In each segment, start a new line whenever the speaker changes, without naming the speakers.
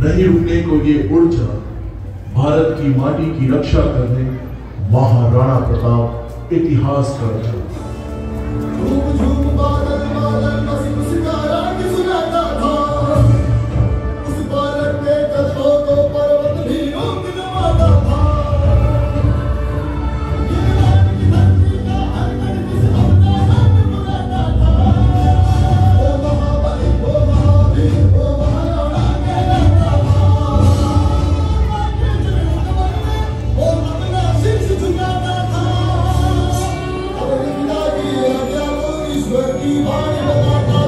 नहीं रुकने को ये उड़ जा। भारत की माटी की रक्षा करने महाराणा प्रताप इतिहास का रचा
को ईश्वर की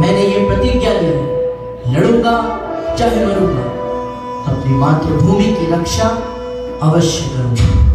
मैंने ये प्रतिज्ञा ली है लड़ूँगा चाहे मरूँगा। अपनी मातृभूमि की रक्षा अवश्य करूँगा।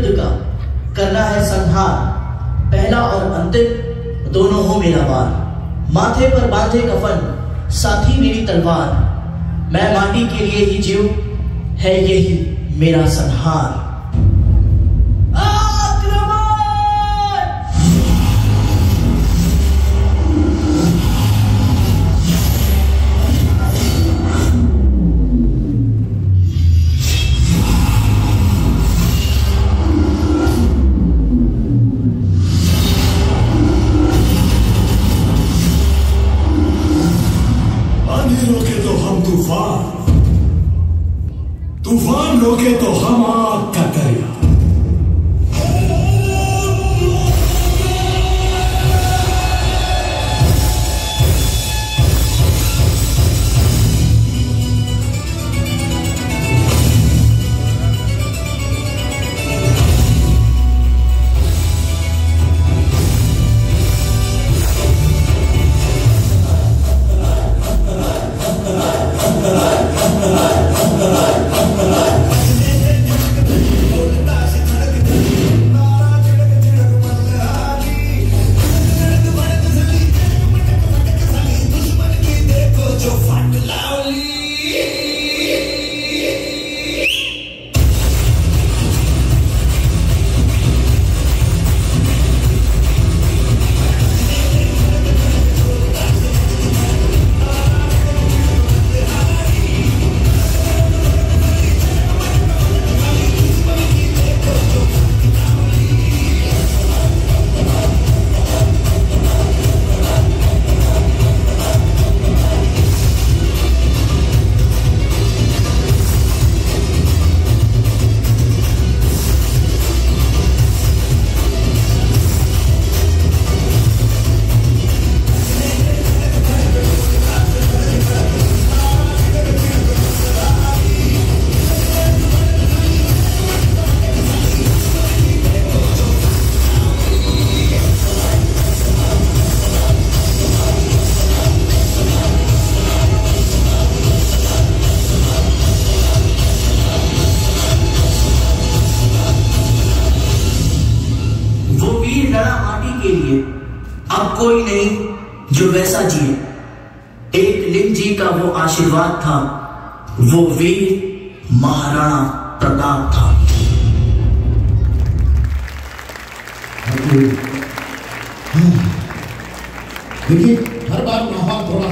समय का करना है संहार। पहला और अंतिम, दोनों हो मेरा वार माथे पर बांधे कफन, साथी मेरी तलवार। मैं माटी के लिए ही जीव, है यही मेरा संहार।
तूफ़ान। रोके तो हम आग का
लड़ा अब कोई नहीं जो वैसा जिए। एक लिंग जी का वो आशीर्वाद था, वो वीर महाराणा प्रताप था।
देखिए, हर बार माहौल थोड़ा